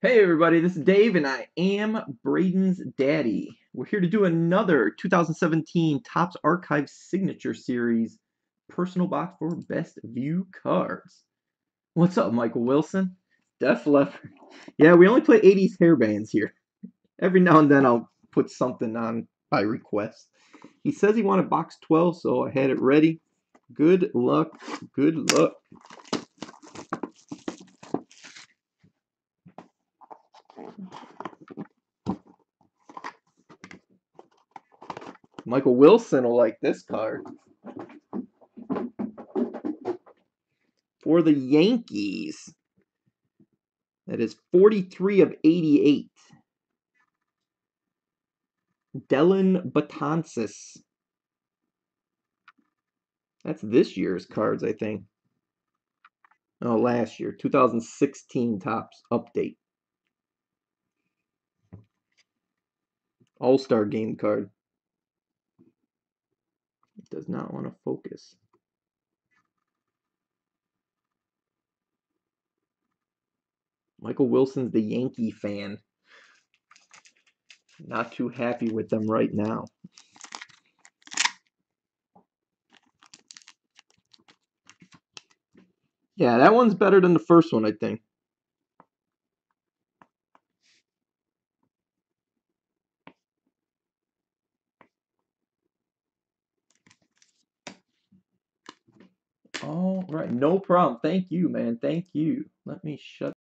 Hey everybody, this is Dave and I am Brayden's daddy. We're here to do another 2017 Topps Archive Signature Series personal box for Best View cards. What's up, Michael Wilson? Def Leppard. Yeah, we only play 80s hairbands here. Every now and then I'll put something on by request. He says he wanted box 12, so I had it ready. Good luck, good luck. Michael Wilson will like this card. For the Yankees, that is 43 of 88. Dellin Betances. That's this year's cards, I think. Oh, last year, 2016 Topps update. All-Star game card. It does not want to focus. Michael Wilson's the Yankee fan. Not too happy with them right now. Yeah, that one's better than the first one, I think. All right, no problem. Thank you, man. Thank you. Let me shut